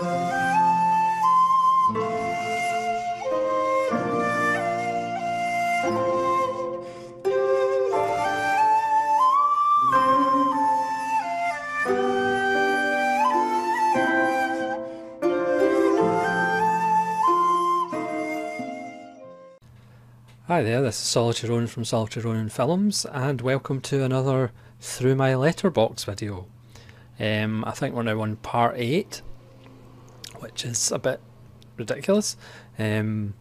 Hi there, this is Solitary Ronin from Solitary Ronin Films, and welcome to another Through My Letterbox video. Um, I think we're now on part 8, which is a bit ridiculous. Um,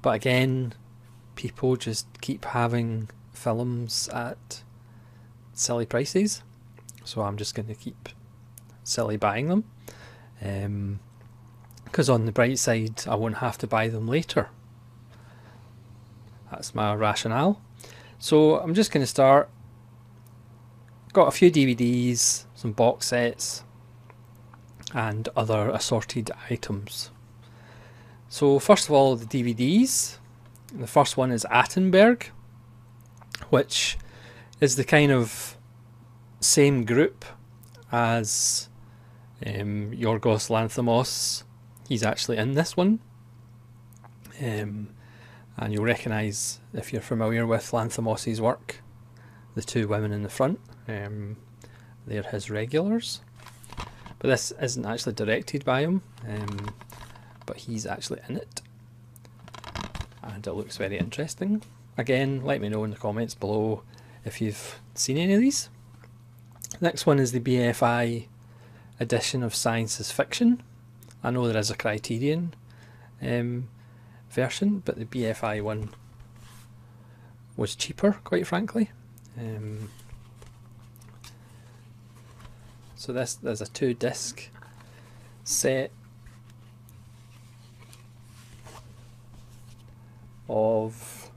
but again, people just keep having films at silly prices, so I'm just going to keep silly buying them. Because um, on the bright side, I won't have to buy them later that's my rationale. So I'm just going to start. Got a few DVDs, some box sets, and other assorted items. So first of all, the DVDs. The first one is Attenberg, which is the kind of same group as um, Yorgos Lanthimos. He's actually in this one. Um, and you'll recognise if you're familiar with Lanthimos's work, the two women in the front. Um, they're his regulars, but this isn't actually directed by him, um, but he's actually in it, and it looks very interesting. Again, let me know in the comments below if you've seen any of these. Next one is the BFI edition of Science is Fiction. I know there is a Criterion um, version, but the BFI one was cheaper, quite frankly. Um, so this there's a two disc set of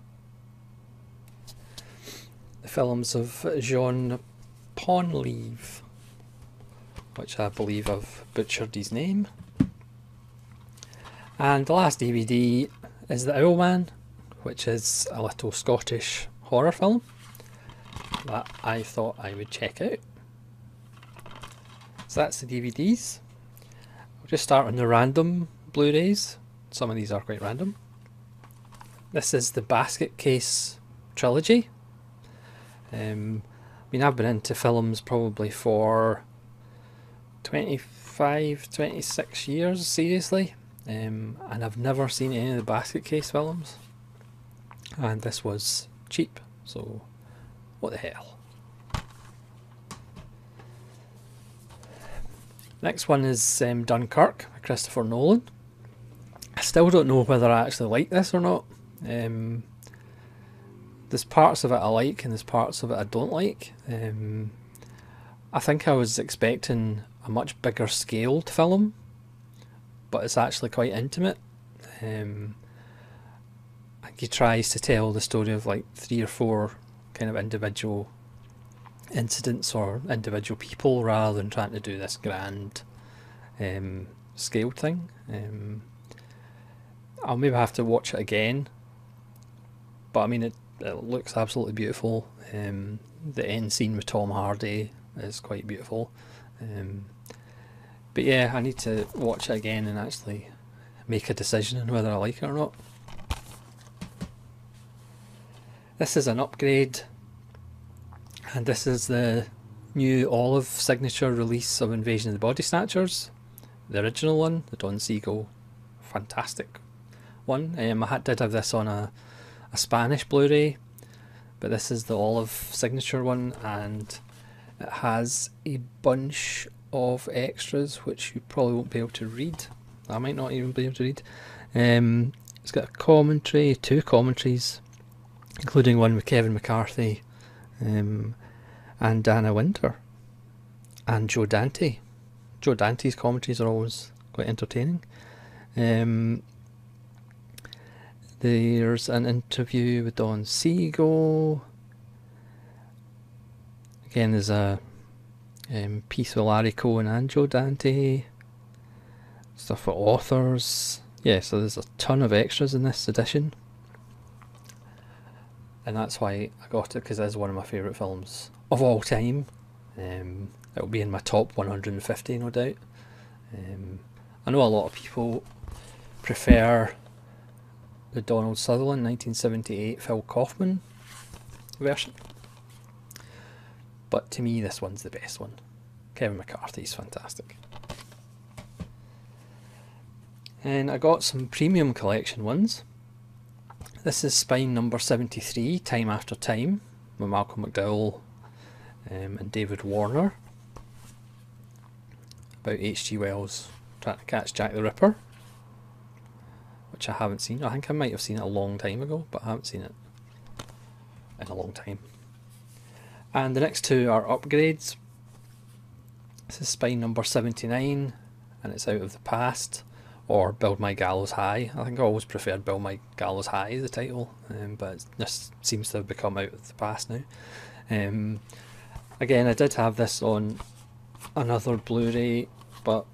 the films of Jean Ponleve, which I believe I've butchered his name. And the last DVD is The Owlman, which is a little Scottish horror film that I thought I would check out. So that's the DVDs. We'll just start on the random Blu-rays. Some of these are quite random. This is the Basket Case trilogy. Um, I mean, I've been into films probably for 25, 26 years, seriously. Um, and I've never seen any of the basket case films. And this was cheap, so what the hell. Next one is um, Dunkirk by Christopher Nolan. I still don't know whether I actually like this or not. Um, there's parts of it I like and there's parts of it I don't like. Um, I think I was expecting a much bigger scaled film but it's actually quite intimate. Um, he tries to tell the story of like three or four kind of individual incidents or individual people rather than trying to do this grand um, scale thing. Um, I'll maybe have to watch it again, but I mean it, it looks absolutely beautiful. Um, the end scene with Tom Hardy is quite beautiful. Um, but yeah, I need to watch it again and actually make a decision on whether I like it or not. This is an upgrade, and this is the new Olive signature release of Invasion of the Body Snatchers. The original one, the Don Siegel, fantastic one. Um, I did have this on a, a Spanish Blu-ray, but this is the Olive signature one, and it has a bunch of extras which you probably won't be able to read. I might not even be able to read. Um, it's got a commentary, two commentaries, including one with Kevin McCarthy um, and Dana Wynter and Joe Dante. Joe Dante's commentaries are always quite entertaining. Um, there's an interview with Don Siegel. Again, there's a um, piece with Larry Cohen and Joe Dante, stuff for authors. Yeah, so there's a ton of extras in this edition. And that's why I got it, because it is one of my favourite films of all time. Um, it'll be in my top 150, no doubt. Um, I know a lot of people prefer the Donald Sutherland 1978 Phil Kaufman version. But to me, this one's the best one. Kevin McCarthy's fantastic. And I got some premium collection ones. This is spine number 73, Time After Time, with Malcolm McDowell um, and David Warner. About H.G. Wells trying to catch Jack the Ripper, which I haven't seen. I think I might have seen it a long time ago, but I haven't seen it in a long time. And the next two are upgrades. This is spine number 79, and it's out of the past or Build My Gallows High. I think I always preferred Build My Gallows High as the title, um, but this seems to have become out of the past now. Um, again, I did have this on another Blu-ray, but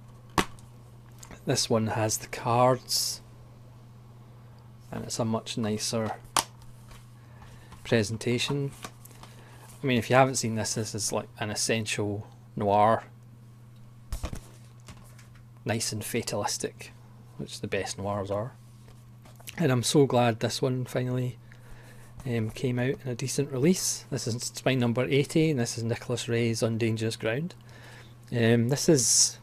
this one has the cards, and it's a much nicer presentation. I mean, if you haven't seen this, this is like an essential noir, nice and fatalistic which the best noirs are. And I'm so glad this one finally um, came out in a decent release. This is spine number 80, and this is Nicholas Ray's On Dangerous Ground. Um, this is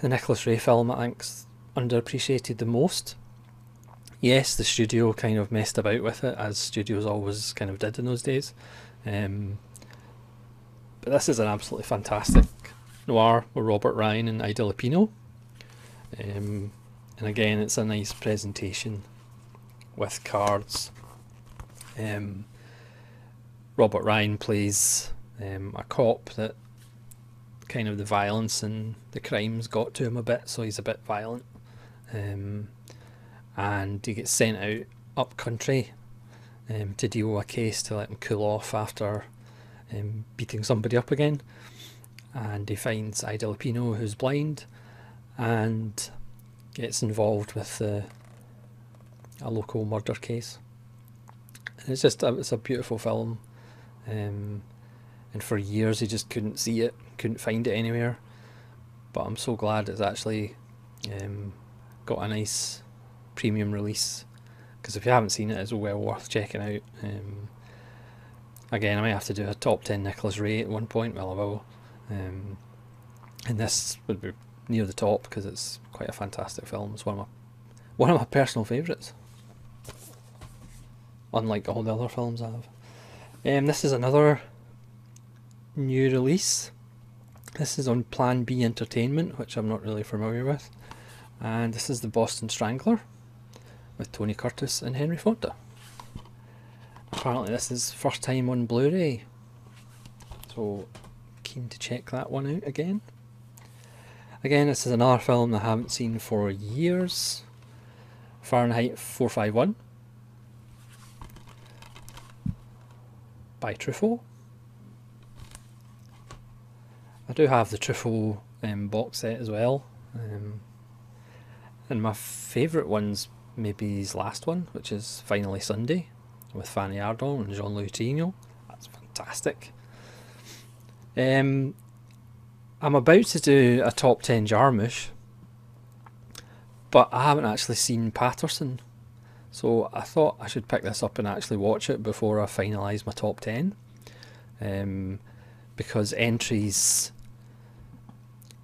the Nicholas Ray film I think's underappreciated the most. Yes, the studio kind of messed about with it, as studios always kind of did in those days. Um, but this is an absolutely fantastic noir with Robert Ryan and Ida Lupino. Um, and again, it's a nice presentation with cards. Um, Robert Ryan plays um, a cop that kind of the violence and the crimes got to him a bit, so he's a bit violent. Um, and he gets sent out up country um, to deal with a case to let him cool off after um, beating somebody up again. And he finds Ida Lupino, who's blind, and gets involved with uh, a local murder case. And it's just a, it's a beautiful film, um, and for years he just couldn't see it, couldn't find it anywhere. But I'm so glad it's actually um, got a nice premium release because if you haven't seen it, it's well worth checking out. Um, again, I might have to do a top 10 Nicholas Ray at one point, well, I will. Um, and this would be near the top because it's quite a fantastic film. It's one of my one of my personal favourites. Unlike all the other films I have. Um, this is another new release. This is on Plan B Entertainment, which I'm not really familiar with. And this is The Boston Strangler with Tony Curtis and Henry Fonda. Apparently this is first time on Blu-ray. So keen to check that one out again. Again, this is another film I haven't seen for years. Fahrenheit 451 by Truffaut. I do have the Truffaut um, box set as well. Um, and my favourite one's maybe his last one, which is Finally Sunday with Fanny Ardant and Jean-Louis Trintignant. That's fantastic. Um, I'm about to do a top 10 Jarmusch, but I haven't actually seen Paterson. So I thought I should pick this up and actually watch it before I finalise my top 10. Um, because entries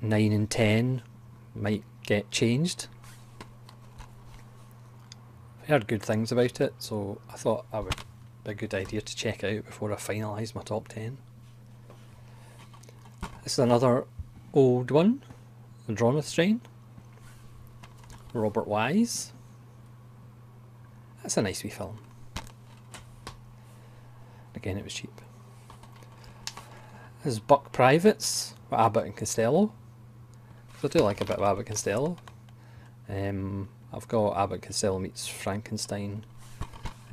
9 and 10 might get changed. I heard good things about it, so I thought that would be a good idea to check out before I finalise my top 10. This is another old one, Andromeda Strain. Robert Wise. That's a nice wee film. Again, it was cheap. There's Buck Privates Abbott and Costello. I do like a bit of Abbott and Costello. Um, I've got Abbott Costello meets Frankenstein.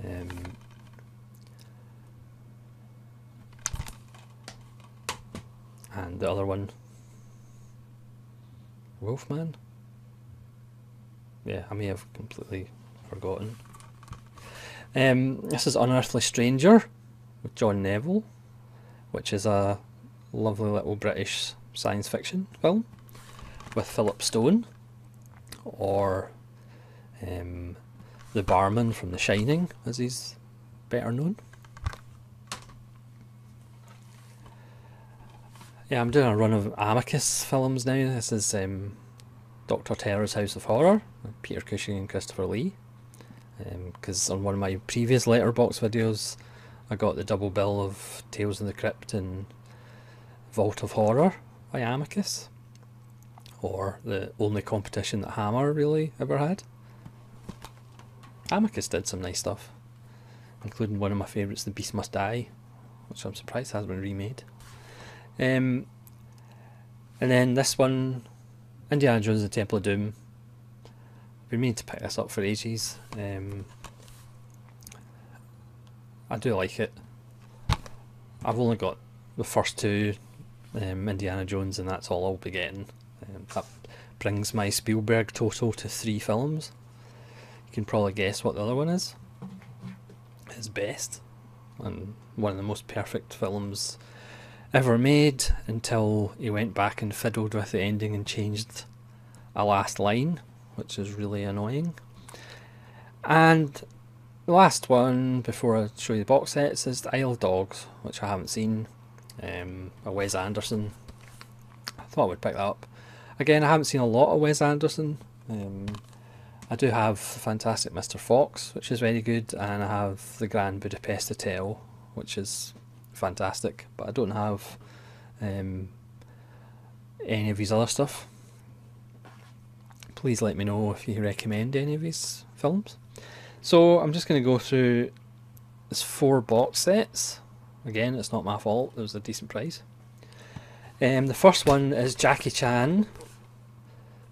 Um, and the other one Wolfman? Yeah, I may have completely forgotten. Um, this is Unearthly Stranger with John Neville, which is a lovely little British science fiction film. with Philip Stone, or um, the barman from The Shining, as he's better known. Yeah, I'm doing a run of Amicus films now. This is um, Doctor Terror's House of Horror, with Peter Cushing and Christopher Lee. Because um, on one of my previous letterbox videos, I got the double bill of Tales in the Crypt and Vault of Horror by Amicus, or the only competition that Hammer really ever had. Amicus did some nice stuff, including one of my favourites, The Beast Must Die, which I'm surprised has been remade. Um, and then this one, Indiana Jones and the Temple of Doom. Been meaning to pick this up for ages. Um, I do like it. I've only got the first two, um, Indiana Jones, and that's all I'll be getting. Um, that brings my Spielberg total to three films. You can probably guess what the other one is. His best, and one of the most perfect films ever made until he went back and fiddled with the ending and changed a last line, which is really annoying. And the last one before I show you the box sets is the Isle Dogs, which I haven't seen. Um, a Wes Anderson. I thought I would pick that up. Again, I haven't seen a lot of Wes Anderson. Um, I do have Fantastic Mr. Fox, which is very good, and I have the Grand Budapest Hotel, which is fantastic. But I don't have um, any of his other stuff. Please let me know if you recommend any of his films. So I'm just going to go through this four box sets. Again, it's not my fault. It was a decent price. Um, the first one is Jackie Chan,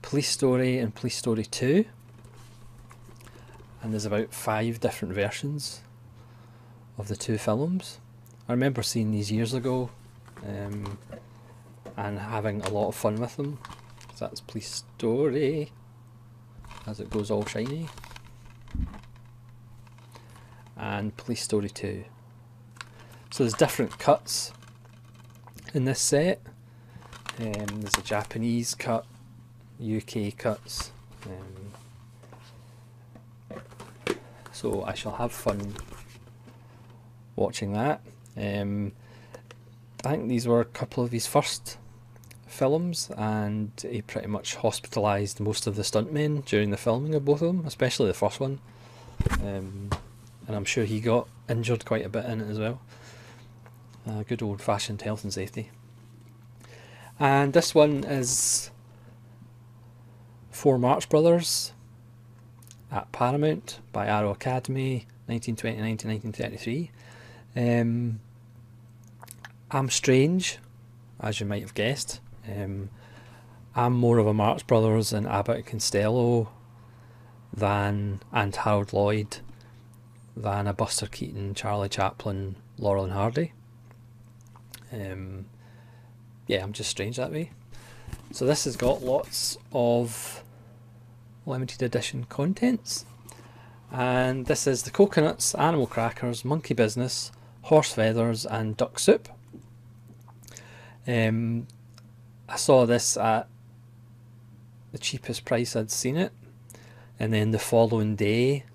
Police Story and Police Story 2 and there's about five different versions of the two films. I remember seeing these years ago um, and having a lot of fun with them. So that's Police Story as it goes all shiny. And Police Story 2. So there's different cuts in this set. Um, there's a Japanese cut, UK cuts, um, so I shall have fun watching that. Um, I think these were a couple of his first films, and he pretty much hospitalised most of the stuntmen during the filming of both of them, especially the first one. Um, and I'm sure he got injured quite a bit in it as well. Uh, good old fashioned health and safety. And this one is Four Marx Brothers at Paramount by Arrow Academy, 1929 to 1933. Um, I'm strange, as you might have guessed. Um, I'm more of a Marx Brothers and Abbott and Costello than and Harold Lloyd than a Buster Keaton, Charlie Chaplin, Laurel and Hardy. Um, yeah, I'm just strange that way. So this has got lots of limited edition contents. And this is the coconuts, animal crackers, monkey business, horse feathers, and duck soup. Um, I saw this at the cheapest price I'd seen it, and then the following day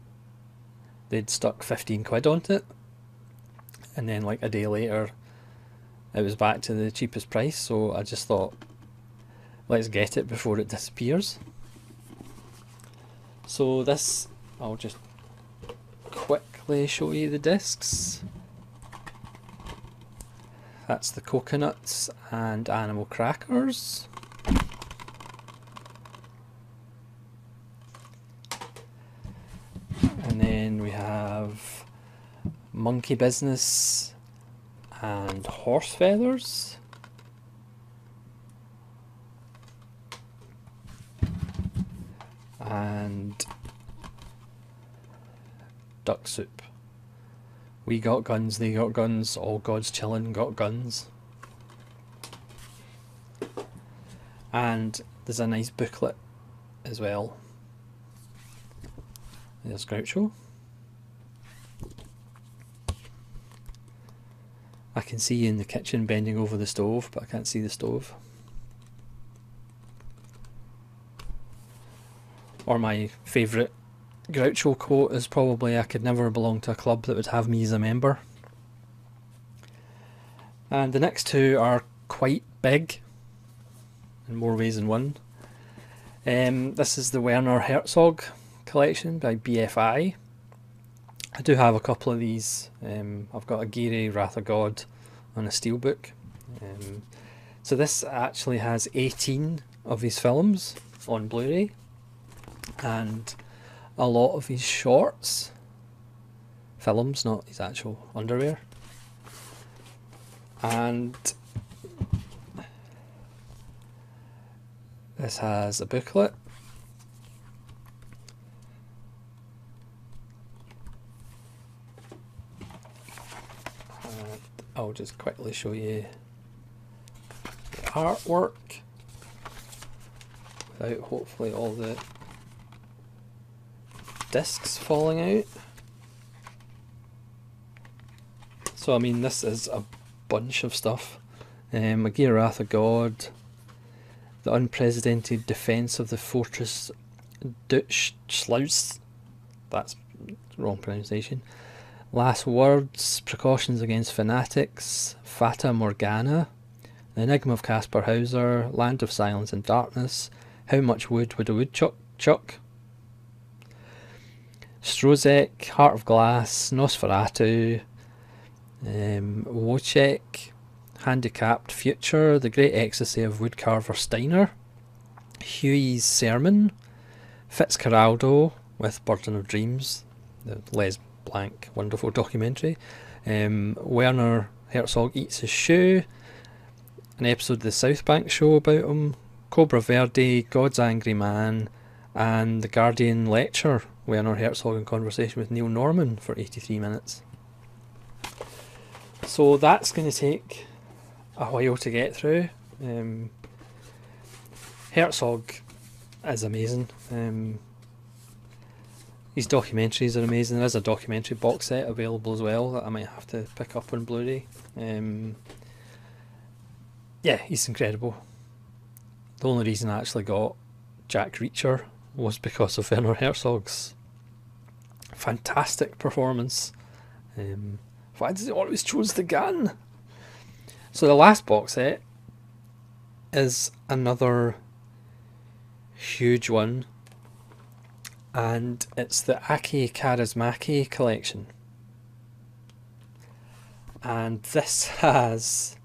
they'd stuck 15 quid onto it, and then like a day later it was back to the cheapest price, so I just thought let's get it before it disappears. So this, I'll just quickly show you the discs. That's the coconuts and animal crackers. And then we have monkey business and horse feathers. and duck soup. We got guns, they got guns, all gods chillin' got guns. And there's a nice booklet as well. There's Groucho. I can see you in the kitchen bending over the stove, but I can't see the stove. or my favourite Groucho quote is probably I could never belong to a club that would have me as a member. And the next two are quite big in more ways than one. Um, this is the Werner Herzog collection by BFI. I do have a couple of these. Um, I've got Aguirre Wrath of God on a steelbook. Um, so this actually has 18 of his films on Blu-ray and a lot of his shorts, films, not his actual underwear. And this has a booklet. And I'll just quickly show you the artwork without hopefully all the discs falling out. So I mean this is a bunch of stuff. Um, Aguirre Wrath of God, The Unprecedented Defence of the Fortress Deutschschluss, that's wrong pronunciation. Last Words, Precautions Against Fanatics, Fata Morgana, The Enigma of Kaspar Hauser, Land of Silence and Darkness, How Much Wood Would a Woodchuck Chuck? Stroszek, Heart of Glass, Nosferatu, um, Woyzeck, Handicapped Future, The Great Ecstasy of Woodcarver Steiner, Huie's Sermon, Fitzcarraldo with Burden of Dreams, the Les Blank wonderful documentary, um, Werner Herzog Eats His Shoe, an episode of the South Bank show about him, Cobra Verde, God's Angry Man, and The Guardian Lecture Werner Herzog in conversation with Neil Norman for 83 minutes. So that's going to take a while to get through. Um, Herzog is amazing. Um, his documentaries are amazing. There is a documentary box set available as well that I might have to pick up on Blu-ray. Um, yeah, he's incredible. The only reason I actually got Jack Reacher was because of Werner Herzog's fantastic performance. Um, why does he always choose the gun? So the last box set is another huge one, and it's the Aki Kaurismäki collection. And this has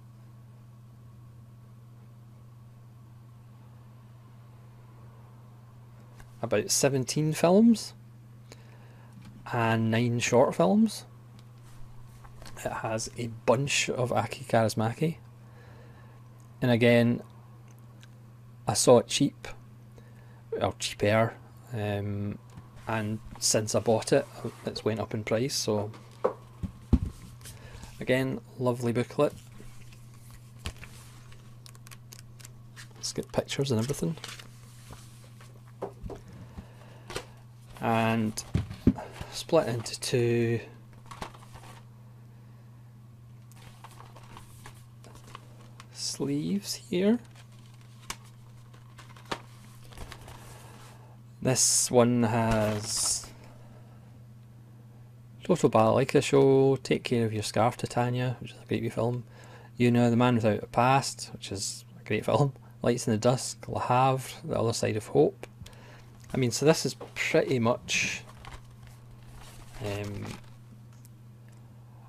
about 17 films and nine short films. It has a bunch of Aki Kaurismäki. And again, I saw it cheap, or cheaper, um, and since I bought it, it's went up in price. So, again, lovely booklet. Let's get pictures and everything. And split into two sleeves here. This one has Total Balalaika Show, Take Care of Your Scarf, Tatiana, which is a great film. Juha, The Man Without a Past, which is a great film. Lights in the Dusk, Le Havre, The Other Side of Hope. I mean, so this is pretty much um,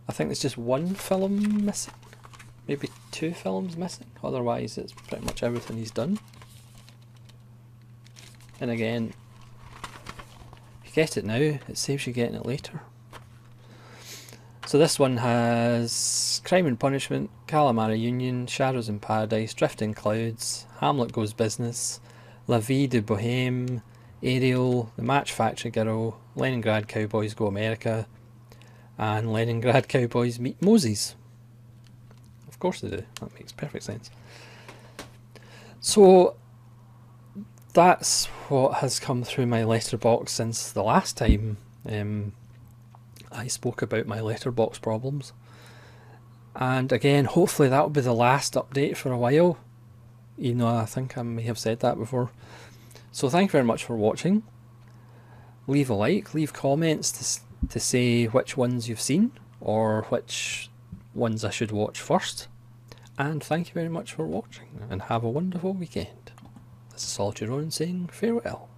I think there's just one film missing, maybe two films missing. Otherwise, it's pretty much everything he's done. And again, you get it now, it saves you getting it later. So this one has Crime and Punishment, Calamari Union, Shadows in Paradise, Drifting Clouds, Hamlet Goes Business, La Vie de Boheme, Ariel, The Match Factory Girl, Leningrad Cowboys Go America, and Leningrad Cowboys Meet Moses. Of course they do, that makes perfect sense. So that's what has come through my letterbox since the last time um, I spoke about my letterbox problems. And again, hopefully that will be the last update for a while. Even though I think I may have said that before. So thank you very much for watching. leave a like, leave comments to, to say which ones you've seen or which ones I should watch first. And thank you very much for watching and have a wonderful weekend. This is Solitary Ronin saying farewell.